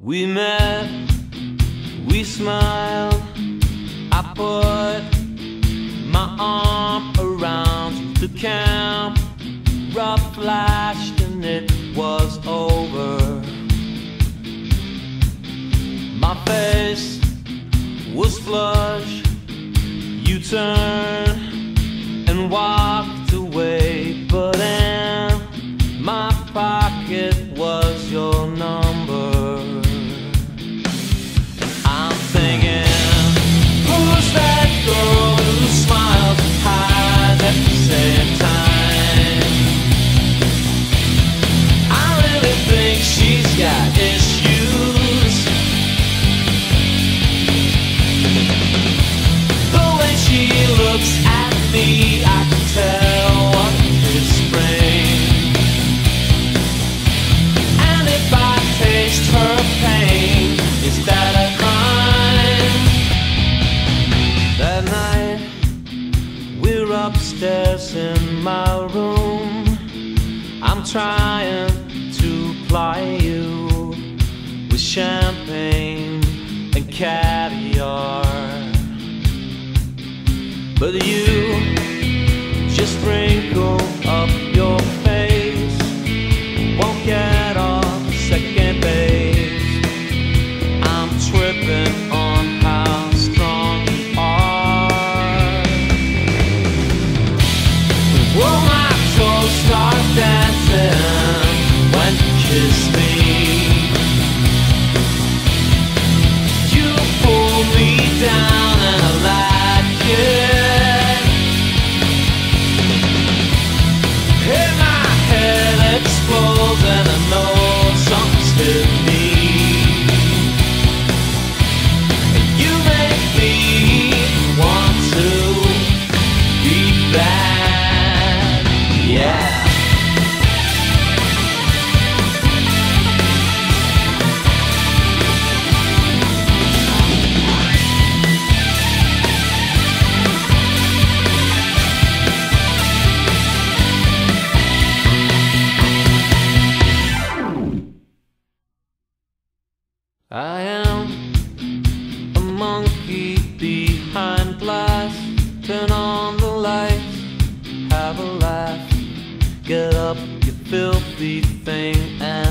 We met, we smiled. I put my arm around the camp. Rough flashed and it was over. My face was flush. You turned and walked away, but in my pocket was upstairs in my room. I'm trying to ply you with champagne and caviar. But you just wrinkle up Get up, you filthy thing, and.